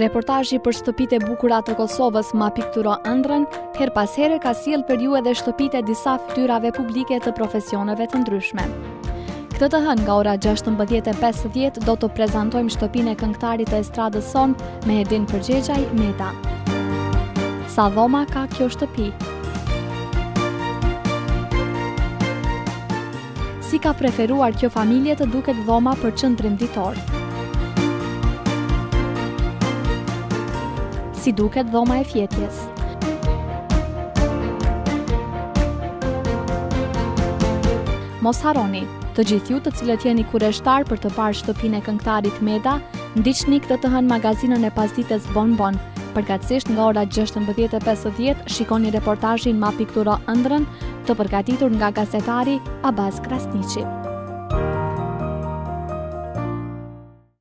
Reportazhi për shtëpitë e bukura të Kosovës ma pikturo ëndrrën, herë pas here ka sjellë për ju edhe shtëpitë e disa fytyrave publike të profesioneve të ndryshme. Këtë të hënë nga ora 16:50 do të prezantojmë shtëpinë e këngëtarit të estradës sonë Mehedin Përgjegjaj Meda. Sa dhoma ka kjo shtëpi? Si ka preferuar kjo familje të duket dhoma për qëndrim ditor? Si duket dhoma e fjetjes? Mos harroni, të gjithë ju të cilët jeni kureshtarë për të parë shtëpinë e këngëtarit Meda, ndiqni këtë të hënë magazinën e pasdites Bon Bon, përkatësisht nga ora 16.50, shikoni reportazhin ma pikturo ëndrrën, të përgatitur nga gazetari Abaz Krasniqi.